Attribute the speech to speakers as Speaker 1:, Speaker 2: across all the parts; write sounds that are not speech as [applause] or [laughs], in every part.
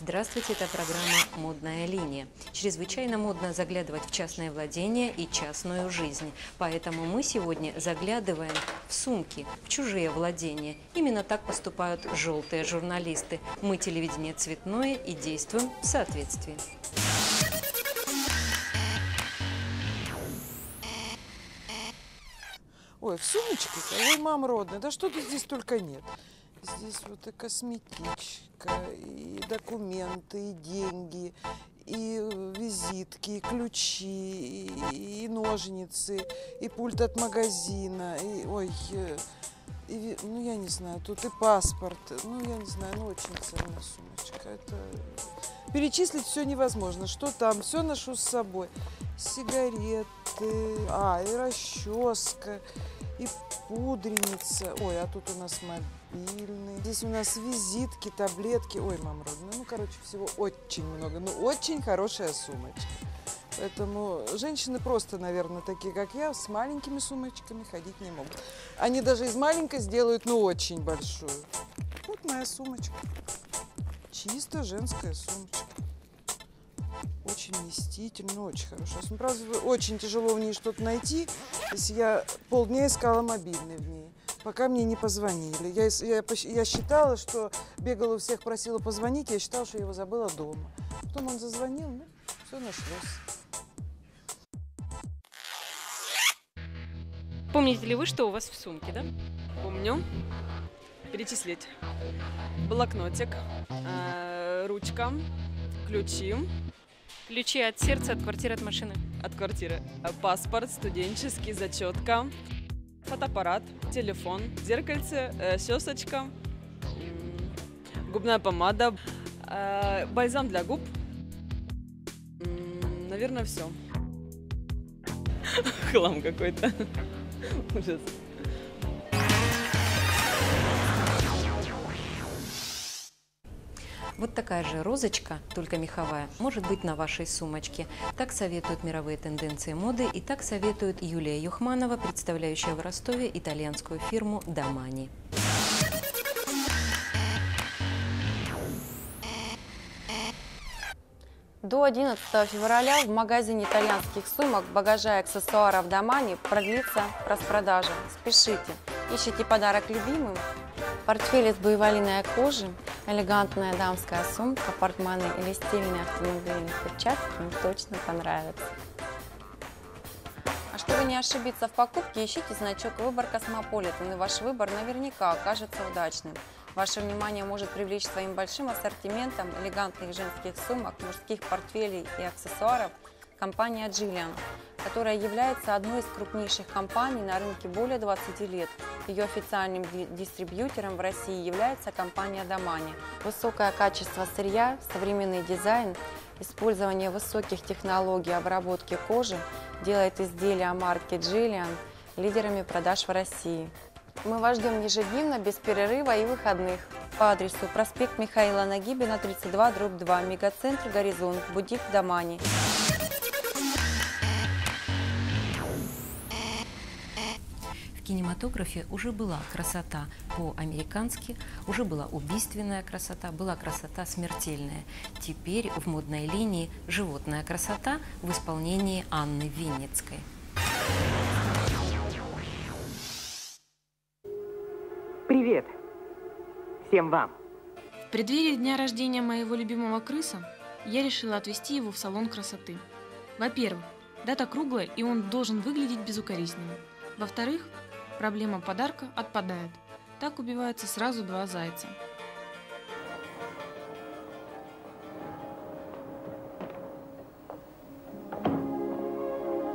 Speaker 1: Здравствуйте, это программа «Модная линия». Чрезвычайно модно заглядывать в частное владение и частную жизнь. Поэтому мы сегодня заглядываем в сумки, в чужие владения. Именно так поступают желтые журналисты. Мы телевидение цветное и действуем в соответствии.
Speaker 2: Ой, в сумочке, ой, мама родная, да что-то здесь только нет. Здесь вот и косметичка, и документы, и деньги, и визитки, и ключи, и, и ножницы, и пульт от магазина, и, ой, э, и, ну, я не знаю, тут и паспорт, ну, я не знаю, ну, очень ценная сумочка. Это... Перечислить все невозможно. Что там? Все ношу с собой. Сигареты, а, и расческа, и пудреница. Ой, а тут у нас мобильный. Здесь у нас визитки, таблетки. Ой, мам родная, ну, короче, всего очень много. Ну, очень хорошая сумочка. Поэтому женщины просто, наверное, такие, как я, с маленькими сумочками ходить не могут. Они даже из маленькой сделают, ну, очень большую. Вот моя сумочка. Чисто женская сумочка. Очень вместительно, очень хорошая. Ну, правда, очень тяжело в ней что-то найти, если я полдня искала мобильный в ней, пока мне не позвонили. Я, я, я считала, что бегала у всех, просила позвонить, я считала, что я его забыла дома. Потом он зазвонил, ну, все нашлось.
Speaker 1: Помните ли вы, что у вас в сумке, да?
Speaker 3: Помню. Перечислить. Блокнотик, э, ручка, ключи.
Speaker 1: Ключи от сердца, от квартиры, от машины.
Speaker 3: От квартиры. Э, паспорт, студенческий, зачетка, фотоаппарат, телефон, зеркальце, э, сесочка, губная помада, э, бальзам для губ. Наверное, все. [laughs] Хлам какой-то. [laughs] Ужас.
Speaker 1: Вот такая же розочка, только меховая, может быть на вашей сумочке. Так советуют мировые тенденции моды и так советует Юлия Юхманова, представляющая в Ростове итальянскую фирму «Домани».
Speaker 4: До 11 февраля в магазине итальянских сумок, багажа и аксессуаров Домани продлится распродажа. Спешите! Ищите подарок любимым. Портфель из буйволиной кожи, элегантная дамская сумка, портмоне или стильные автомобильные перчатки им точно понравятся. А чтобы не ошибиться в покупке, ищите значок «Выбор Cosmopolitan», и ваш выбор наверняка окажется удачным. Ваше внимание может привлечь своим большим ассортиментом элегантных женских сумок, мужских портфелей и аксессуаров компания Jillian, которая является одной из крупнейших компаний на рынке более 20 лет. Ее официальным дистрибьютором в России является компания Домани. Высокое качество сырья, современный дизайн, использование высоких технологий обработки кожи делает изделия марки Jillian лидерами продаж в России. Мы вас ждем ежедневно, без перерыва и выходных. По адресу проспект Михаила Нагибина, 32, дробь 2, мегацентр «Горизонт», Будик, Домани.
Speaker 1: В кинематографе уже была красота по-американски, уже была убийственная красота, была красота смертельная. Теперь в модной линии животная красота в исполнении Анны Винницкой.
Speaker 5: Привет всем вам!
Speaker 6: В преддверии дня рождения моего любимого крыса я решила отвезти его в салон красоты. Во-первых, дата круглая, и он должен выглядеть безукоризненно. Во-вторых, проблема подарка отпадает. Так убиваются сразу два зайца.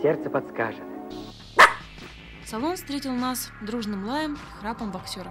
Speaker 5: Сердце подскажет.
Speaker 6: Салон встретил нас дружным лаем храпом боксера.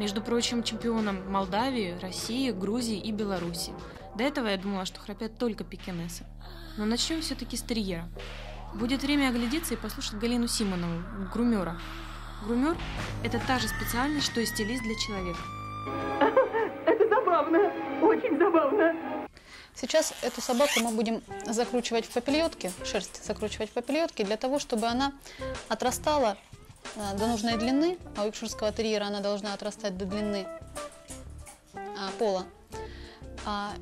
Speaker 6: Между прочим, чемпионом Молдавии, России, Грузии и Беларуси. До этого я думала, что храпят только пекинесы. Но начнем все-таки с терьера. Будет время оглядеться и послушать Галину Симонову, грумера. Грумер – это та же специальность, что и стилист для человека.
Speaker 7: Это забавно, очень забавно.
Speaker 8: Сейчас эту собаку мы будем закручивать в попельотки, шерсть закручивать в попельотки, для того, чтобы она отрастала до нужной длины, а у йоркширского терьера она должна отрастать до длины а, пола. А,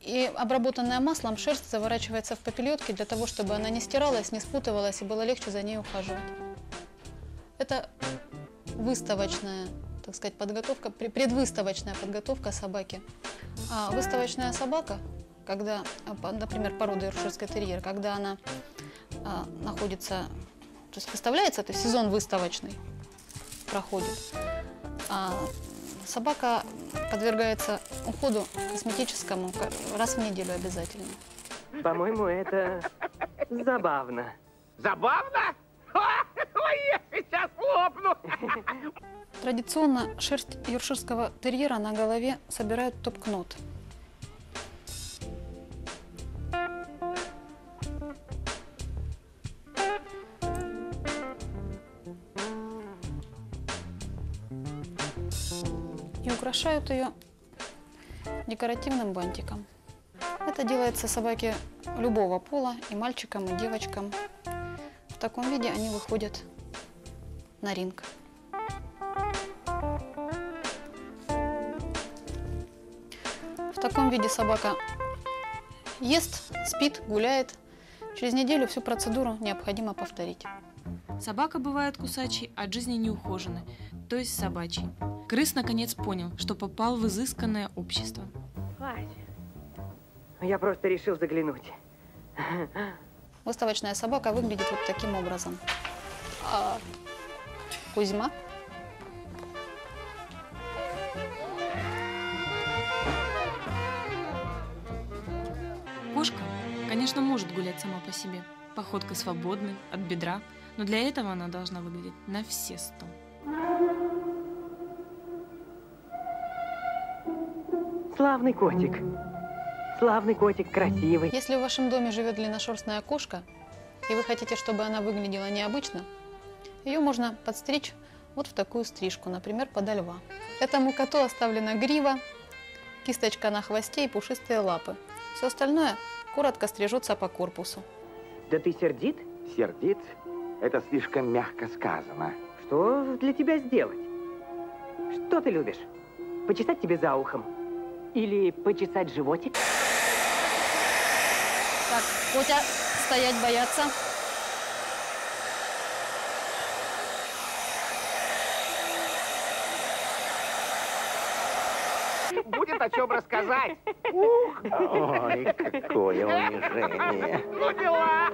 Speaker 8: И обработанная маслом шерсть заворачивается в попельотки для того, чтобы она не стиралась, не спутывалась и было легче за ней ухаживать. Это выставочная, так сказать, подготовка, пре- предвыставочная подготовка собаки. А выставочная собака, когда, а, например, порода йоркширский терьер, когда она а, находится, то есть выставляется, то есть сезон выставочный проходит, а собака подвергается уходу косметическому раз в неделю обязательно.
Speaker 5: По-моему, это забавно.
Speaker 7: Забавно? [laughs] Ой, я сейчас лопну!
Speaker 8: Традиционно шерсть йоркширского терьера на голове собирают топ-кнот. И украшают ее декоративным бантиком. Это делается собаке любого пола, и мальчикам, и девочкам. В таком виде они выходят на ринг. В таком виде собака ест, спит, гуляет. Через неделю всю процедуру необходимо повторить.
Speaker 6: Собака бывает кусачей, от жизни неухоженной, то есть собачьей. Крыс наконец понял, что попал в изысканное общество.
Speaker 5: Вась, я просто решил заглянуть. [laughs]
Speaker 8: Выставочная собака выглядит вот таким образом. А Кузьма
Speaker 6: Кошка, конечно, может гулять сама по себе, походкой свободной, от бедра, но для этого она должна выглядеть на все сто.
Speaker 5: Славный котик. Славный котик, красивый.
Speaker 8: Если в вашем доме живет длинношерстная кошка, и вы хотите, чтобы она выглядела необычно, ее можно подстричь вот в такую стрижку, например, подо льва. Этому коту оставлена грива, кисточка на хвосте и пушистые лапы. Все остальное коротко стрижется по корпусу.
Speaker 5: Да ты сердит?
Speaker 9: Сердит? Это слишком мягко сказано.
Speaker 5: Что для тебя сделать? Что ты любишь? Почесать тебе за ухом? Или почесать животик?
Speaker 8: Так, Котя, стоять бояться.
Speaker 7: Будет о чем рассказать.
Speaker 9: Ой, какое унижение.
Speaker 7: Ну дела.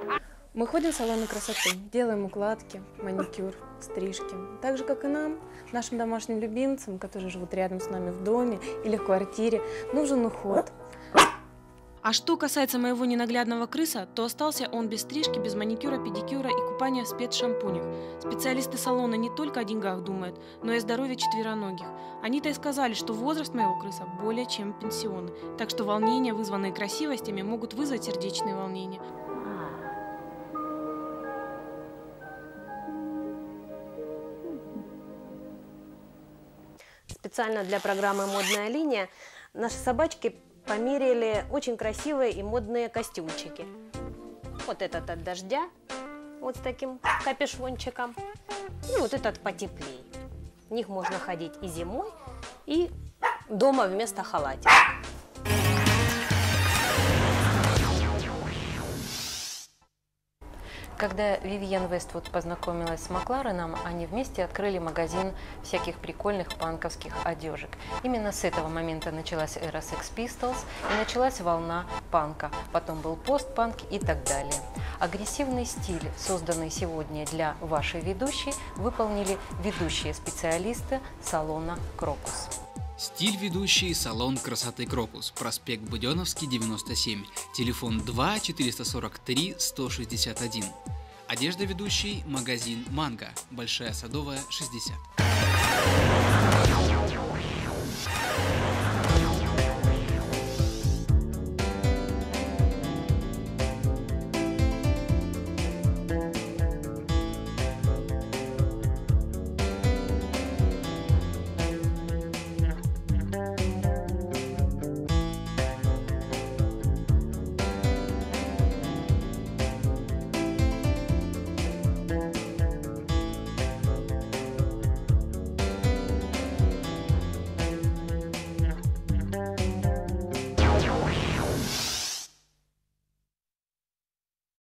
Speaker 10: Мы ходим в салоны красоты, делаем укладки, маникюр, стрижки. Так же, как и нам, нашим домашним любимцам, которые живут рядом с нами в доме или в квартире, нужен уход.
Speaker 6: А что касается моего ненаглядного крыса, то остался он без стрижки, без маникюра, педикюра и купания в спецшампунях. Специалисты салона не только о деньгах думают, но и о здоровье четвероногих. Они-то и сказали, что возраст моего крыса более чем пенсионный, так что волнения, вызванные красивостями, могут вызвать сердечные волнения.
Speaker 11: Специально для программы «Модная линия» наши собачки померили очень красивые и модные костюмчики. Вот этот от дождя, вот с таким капюшончиком. И вот этот потеплее. В них можно ходить и зимой, и дома вместо халатика.
Speaker 1: Когда Вивьен Вествуд познакомилась с Маклареном, они вместе открыли магазин всяких прикольных панковских одежек. Именно с этого момента началась эра Sex Pistols и началась волна панка. Потом был постпанк и так далее. Агрессивный стиль, созданный сегодня для вашей ведущей, выполнили ведущие специалисты салона «Крокус».
Speaker 12: Стиль ведущий салон красоты Крокус, проспект Буденовский, 97, телефон 2 443 161. Одежда ведущий магазин Манго, Большая Садовая, 60.